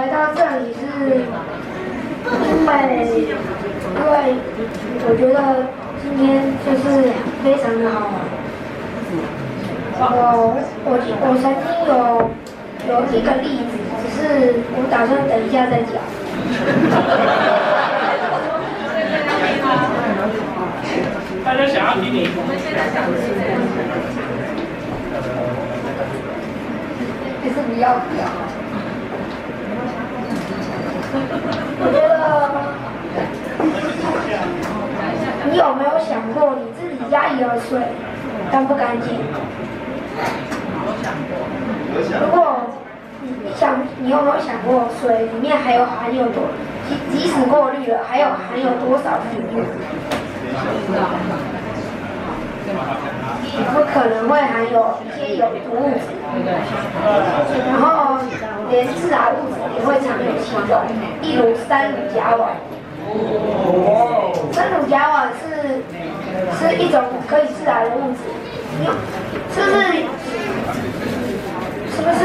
来到这里是因为，因为我觉得今天就是非常的好玩。我我我曾经有有一个例子，只是我打算等一下再讲。大家想要听你？还是不要不要。我觉得，你有没有想过你自己家里的水干不干净？如果你想，你有没有想过水里面还有含有多，即即使过滤了，还有含有多少菌物？不可能会含有一些有毒物质，然后连致癌物质也会藏有其中，例如三乳甲烷。三乳甲烷是是一种可以致癌的物质，是不是？是不是？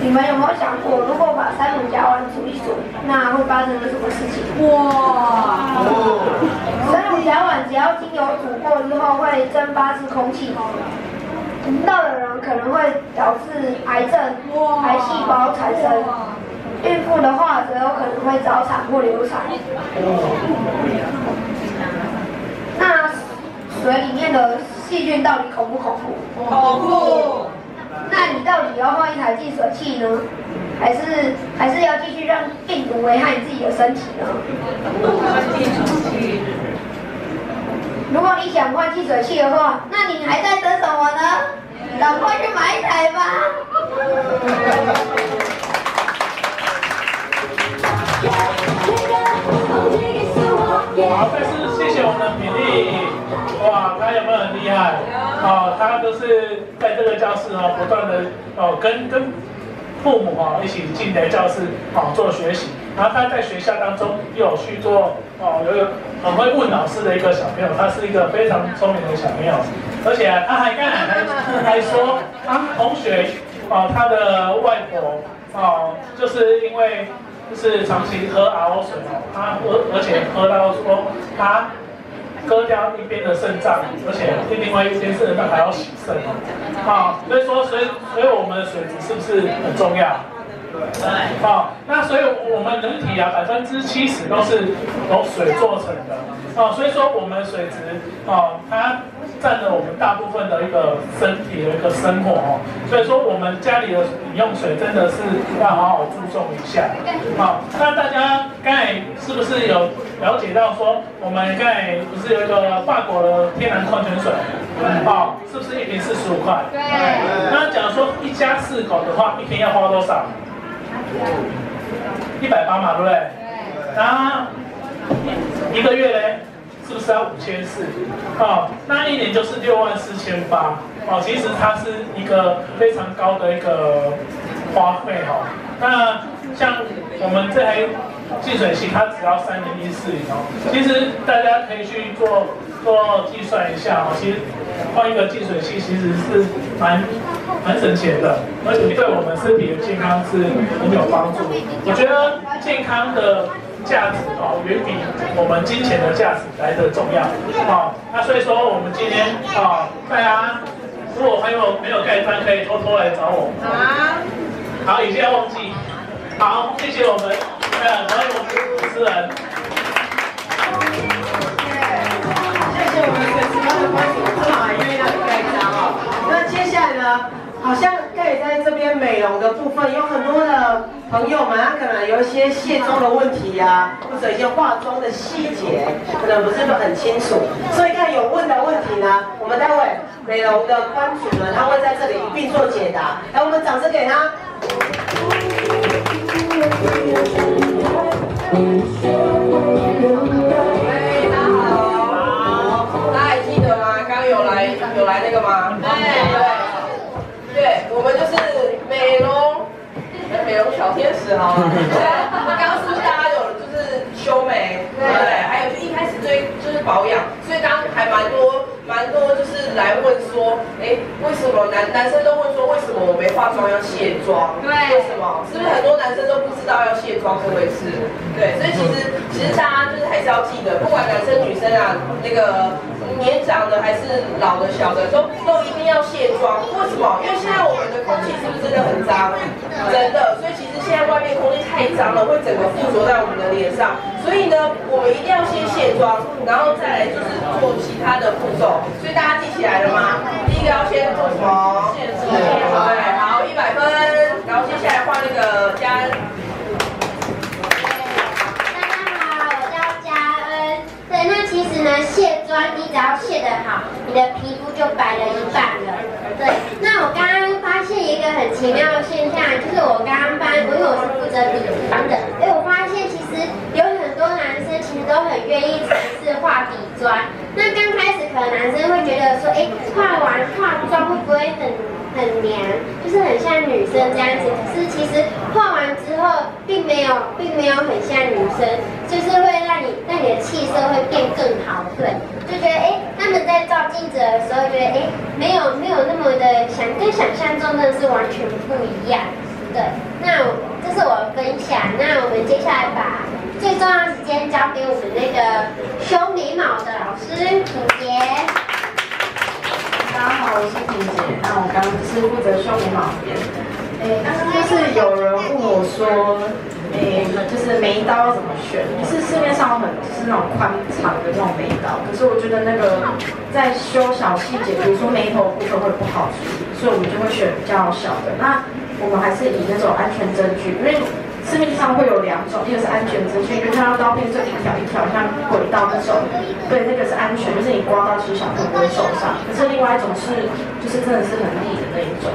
你们有没有想过，如果把三乳甲烷煮一煮，那会发生什么事情？哇！小碗只要经油煮过之后，会蒸发至空气，闻到的人可能会导致癌症、癌细胞产生。孕妇的话，则有可能会早产或流产。那水里面的细菌到底恐不恐怖？恐怖。那你到底要换一台净水器呢，还是还是要继续让病毒危害你自己的身体呢？如果你想换净水器的话，那你还在等什么呢？赶快去买一台吧！好，再次谢谢我们的米粒，哇，他有没有很厉害？哦，他都是在这个教室哦，不断的哦跟跟父母哦一起进来教室哦做学习，然后他在学校当中又有去做哦有有很会问老师的一个小朋友，他是一个非常聪明的小朋友，而且他还刚才还还说他同学哦他的外婆哦就是因为。就是长期喝熬水哦，他而而且喝到说他割掉一边的肾脏，而且另外一边肾脏还要洗肾哦，好，所以说所以所以我们的水质是不是很重要？对，好，那所以我们人体啊百分之七十都是由水做成的，哦，所以说我们水质哦它。占了我们大部分的一个身体的一个生活哦，所以说我们家里的饮用水真的是要好好注重一下。好，那大家刚才是不是有了解到说，我们刚才不是有一个法国的天然矿泉水？好，是不是一瓶四十五块？对。那假如说一家四口的话，一天要花多少？一百八嘛，对不对？对。然后一个月嘞？是不是要五千四？哦，那一年就是六万四千八。哦，其实它是一个非常高的一个花费哈。那像我们这台净水器，它只要三年一次哦。其实大家可以去做做计算一下哦。其实换一个净水器其实是蛮蛮省钱的，而且对我们身体的健康是很有帮助。我觉得健康的。价值哦，远比我们金钱的价值来的重要哦。那所以说，我们今天哦，大家如果还有没有盖章，可以偷偷来找我。好，好，一定要忘记。好，谢谢我们，呃，欢迎我们主持人。好还愿意让你盖章哦。那接下来呢？好像可以在这边美容的部分，有很多的朋友们，他可能有一些卸妆的问题呀，或者一些化妆的细节，可能不是很清楚。所以看有问的问题呢，我们待会美容的关主呢，他会在这里一并做解答。来，我们掌声给他。刚刚是不是大家有就是修眉？对，还有就一开始最就是保养，所以刚刚还蛮多蛮多就是来问说，哎，为什么男男生都问说，为什么我没化妆要卸妆？对，为什么？是不是很多男生都不知道要卸妆这回事？对，所以其实其实大家就是还是要记得，不管男生女生啊，那个年长的还是老的小的，都都一定要卸妆。为什么？因为现在我们的空气是不是真的很脏？真的，所以其实现在外面空气太脏了，会整个附着在我们的脸上。所以呢，我们一定要先卸妆，然后再来就是做其他的步骤。所以大家记起来了吗？第一个要先做什么？卸妆。对，你只要卸得好，你的皮肤就白了一半了。对，那我刚刚发现一个很奇妙的现象，就是我刚刚班，因为我是负责底妆的，哎，我发现其实有很多男生其实都很愿意尝试画底妆。那刚男生会觉得说，哎，化完化妆会不会很很娘，就是很像女生这样子？可是其实化完之后，并没有，并没有很像女生，就是会让你让你的气色会变更好，对，就觉得哎，他们在照镜子的时候，觉得哎，没有没有那么的想跟想象中的是完全不一样，对。那这是我分享，那我们接下来把最重要的时间交给我们那个修眉毛的老师品杰。大家好，我是品杰。那我刚刚是负责修眉毛边。诶，刚刚就是有人问我说，诶，就是眉刀要怎么选？是市面上有很就是那种宽长的那种眉刀，可是我觉得那个在修小细节，比如说眉头部分会不好处理，所以我们就会选比较小的。那我们还是以那种安全针具，因为市面上会有两种，一个是安全针具，你看到刀片这一条一条像轨道那种，对，那个是安全，就是你刮到其实小朋友不会受伤。可是另外一种是，就是真的是很利的那一种。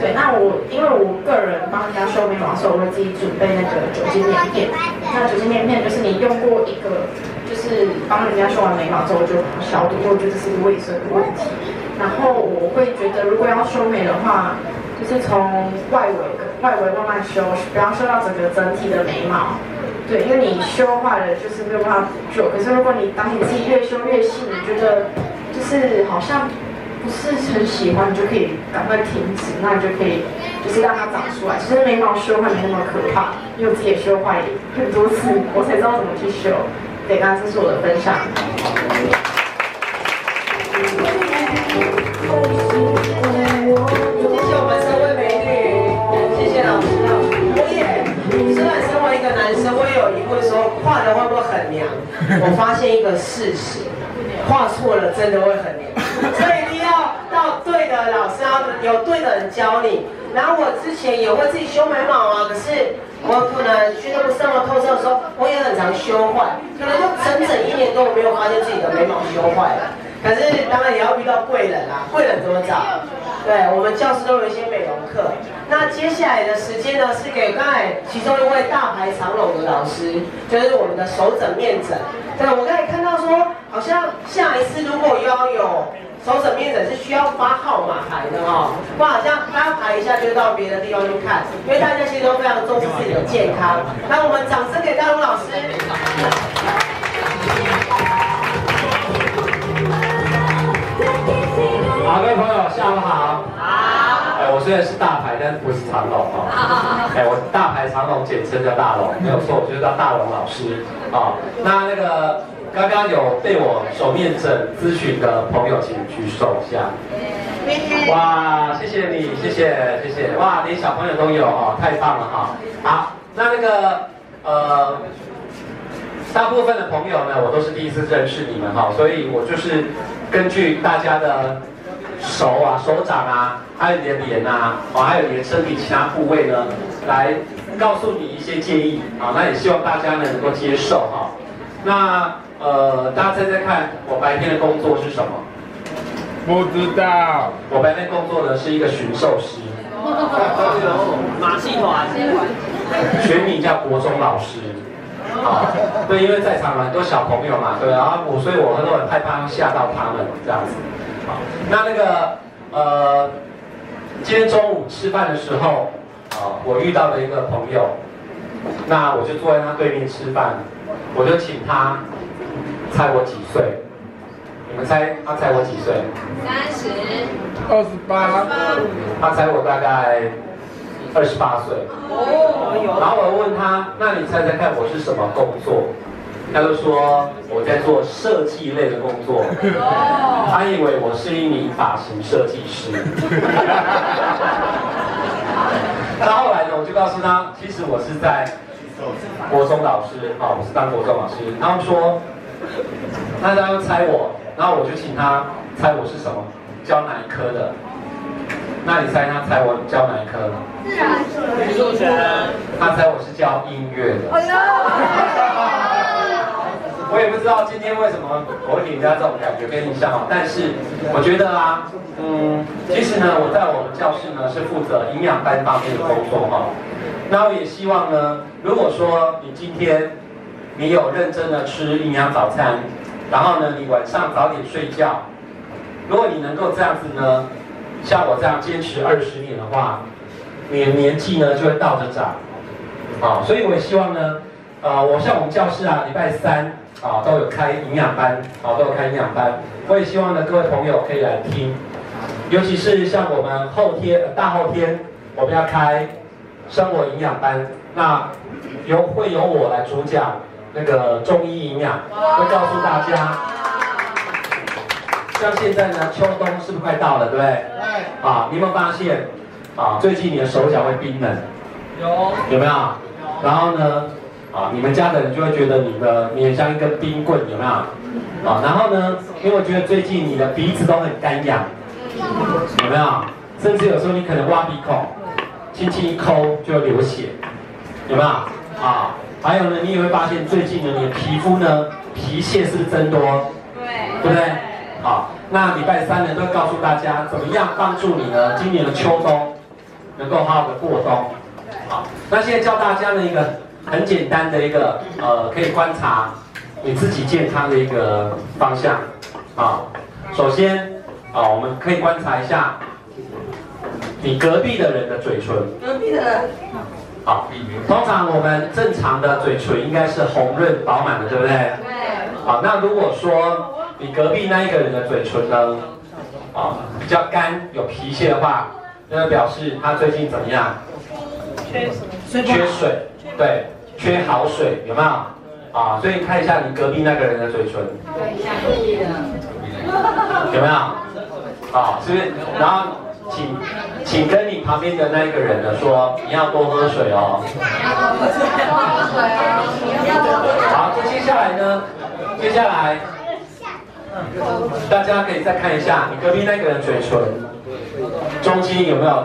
对，那我因为我个人帮人家修眉毛的时候，我会自己准备那个酒精棉片。那酒精棉片就是你用过一个，就是帮人家修完眉毛之后就消毒，我觉得这是个卫生的问题。然后我会觉得，如果要修眉的话，就是从外围外围慢慢修，不要修到整个整体的眉毛。对，因为你修坏了就是没有办法补救。可是如果你当你自己越修越细，你觉得就是好像不是很喜欢，你就可以赶快停止，那你就可以就是让它长出来。其实眉毛修坏没那么可怕，因为我自己也修坏很多次，我才知道怎么去修。对，那这是我的分享。谢谢我们三位美女，谢谢老师。我也，虽然身为一个男生，我也会说画的会不会很娘？我发现一个事实，画错了真的会很娘，所以一定要到对的老师，要有对的人教你。然后我之前也会自己修眉毛啊，可是我可能学的不是那么透彻的时候，我也很常修坏，可能就整整一年都没有发现自己的眉毛修坏了。可是当然也要遇到贵人啊，贵人怎么找？对我们教室都有一些美容课。那接下来的时间呢，是给刚才其中一位大牌长龙的老师，就是我们的手诊面诊。对，我刚才看到说，好像下一次如果要有手诊面诊是需要发号码牌的哦，不好像发牌一下就到别的地方去看，因为大家其实都非常重视自己的健康。那我们掌声给大龙老师。我虽然是大牌，但是不是长龙哦。哎，我大牌长龙，简称叫大龙，没有错，我就叫大龙老师。啊，那那个刚刚有被我手面诊咨询的朋友，请举手一下。哇，谢谢你，谢谢，谢谢。哇，连小朋友都有哦，太棒了哈。好，那那个呃。大部分的朋友呢，我都是第一次认识你们哈，所以我就是根据大家的手啊、手掌啊，还有你的脸啊，哦，还有你的身体其他部位呢，来告诉你一些建议啊。那也希望大家呢能够接受哈。那呃，大家猜猜看，我白天的工作是什么？不知道。我白天工作呢是一个驯兽师。马戏团。全名叫国中老师。啊，对，因为在场很多小朋友嘛，对，然后我，所以我很多人害怕吓到他们这样子。好，那那个呃，今天中午吃饭的时候，啊，我遇到了一个朋友，那我就坐在他对面吃饭，我就请他猜我几岁。你们猜他猜我几岁？三十。二十八。他猜我大概二十八岁。哦。然后我问他，那你猜猜看我是什么工作？他就说我在做设计类的工作。哦。他以为我是一名发型设计师。那后来呢，我就告诉他，其实我是在国中老师，啊，我是当国中老师。他们说，那他要猜我，然后我就请他猜我是什么，教哪一科的？那你猜他猜我教哪一科？自然数学。他猜我是教音乐的。哎呀！我也不知道今天为什么我会给人家这种感觉跟印象哦，但是我觉得啊，嗯，其实呢，我在我们教室呢是负责营养班方面的工作哈。那我也希望呢，如果说你今天你有认真的吃营养早餐，然后呢，你晚上早点睡觉，如果你能够这样子呢，像我这样坚持二十年的话，你的年纪呢就会倒着长，啊，所以我也希望呢，呃，我像我们教室啊，礼拜三。啊，都有开营养班，啊，都有开营养班。我也希望呢，各位朋友可以来听，尤其是像我们后天、大后天，我们要开生活营养班，那由会由我来主讲那个中医营养，会告诉大家。像现在呢，秋冬是不是快到了，对不对？对。啊，你有没有发现？啊，最近你的手脚会冰冷？有。有没有？然后呢？啊，你们家的人就会觉得你的脸像一根冰棍，有没有？啊，然后呢，因为我觉得最近你的鼻子都很干痒，有没有？甚至有时候你可能挖鼻孔，轻轻一抠就流血，有没有？啊，还有呢，你也会发现最近呢，你的皮肤呢，皮屑是不是增多？对，对不对？好，那礼拜三呢，都会告诉大家怎么样帮助你呢，今年的秋冬能够好好的过冬。好，那现在教大家的一个。很简单的一个呃，可以观察你自己健康的一个方向啊。首先啊，我们可以观察一下你隔壁的人的嘴唇。隔壁的人。好，通常我们正常的嘴唇应该是红润饱满的，对不对？对。好，那如果说你隔壁那一个人的嘴唇呢，啊，比较干有皮屑的话，那表示他最近怎么样？缺水。缺水。对，缺好水有没有？啊，所以看一下你隔壁那个人的嘴唇，有没有？啊，是不是？然后请请跟你旁边的那一个人呢说，你要多喝水哦。好，那接下来呢？接下来，大家可以再看一下你隔壁那个人嘴唇中间有没有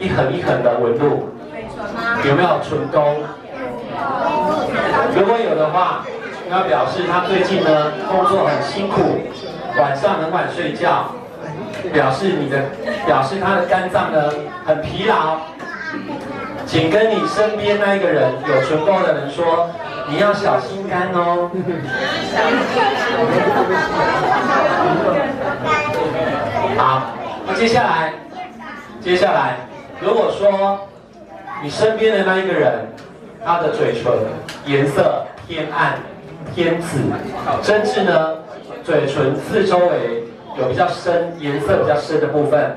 一横一横的纹路？有没有唇沟？如果有的话，那表示他最近呢工作很辛苦，晚上很晚睡觉，表示你的表示他的肝脏呢很疲劳，请跟你身边那一个人有唇膏的人说，你要小心肝哦。好，那接下来，接下来，如果说你身边的那一个人。他的嘴唇颜色偏暗、偏紫，甚至呢，嘴唇四周围有比较深颜色比较深的部分，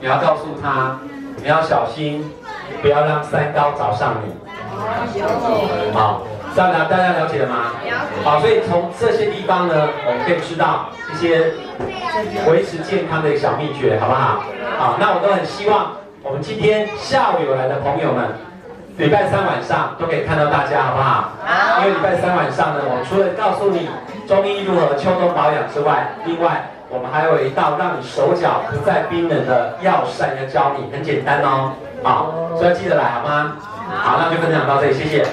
你要告诉他，你要小心，不要让三高找上你。好，这样大家了解了吗？好，所以从这些地方呢，我们可以知道一些维持健康的小秘诀，好不好？好，那我都很希望我们今天下午有来的朋友们。礼拜三晚上都可以看到大家，好不好？因为礼拜三晚上呢，我除了告诉你中医如何秋冬保养之外，另外我们还有一道让你手脚不再冰冷的药膳要教你，很简单哦。好，所以要记得来，好吗？好，那就分享到这里，谢谢。